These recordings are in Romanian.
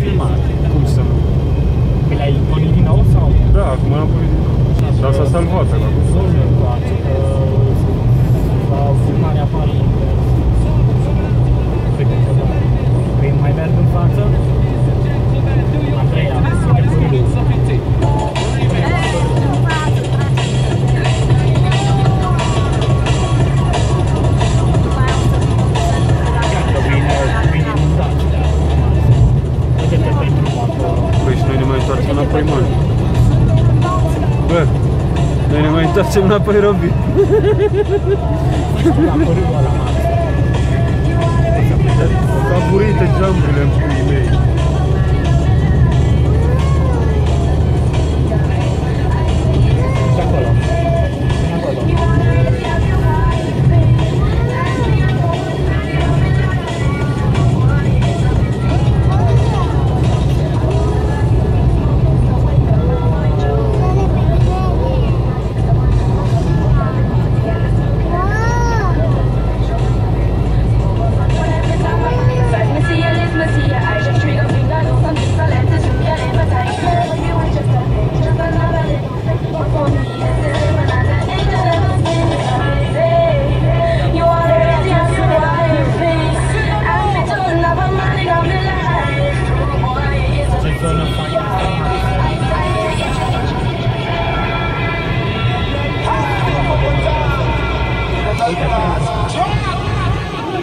filmat. Cum să nu? Că le-ai pornit din nou sau? Da, acum am pornit din nou. Dar să stăm hoț, acum. на não Bă, noi ne mai întoarcem la Nairobi.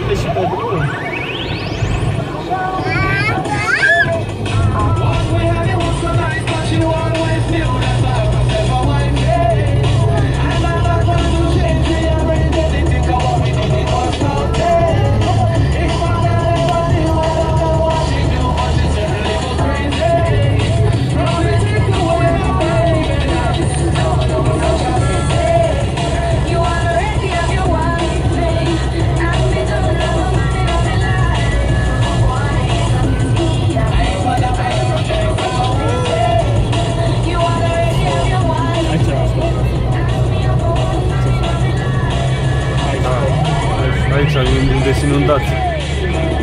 Deixa eu ver.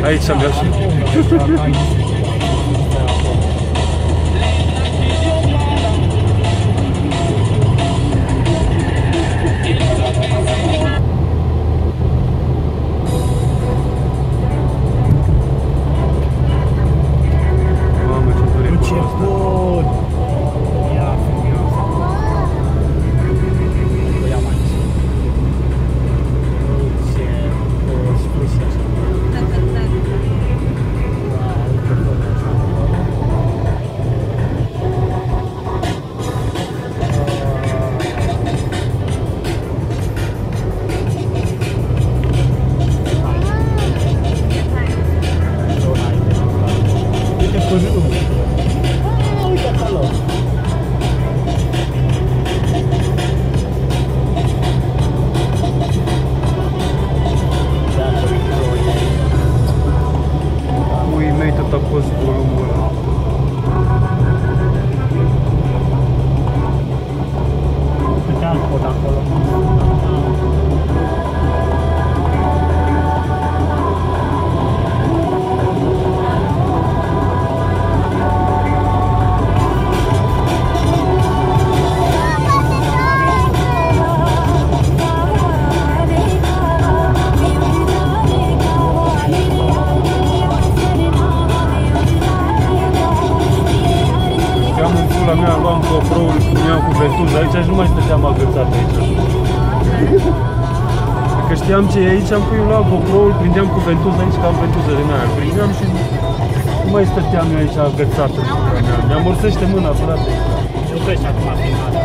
I eat some Samuel. și am agățat aici. Că știam ce e aici, am pui la bobloul, prindeam cu ventuza aici, că am ventuză din aia. Prindeam și nu mai stăteam eu aici agățată. Mi-am ursește mâna, frate. Ce vreți acum filmarea?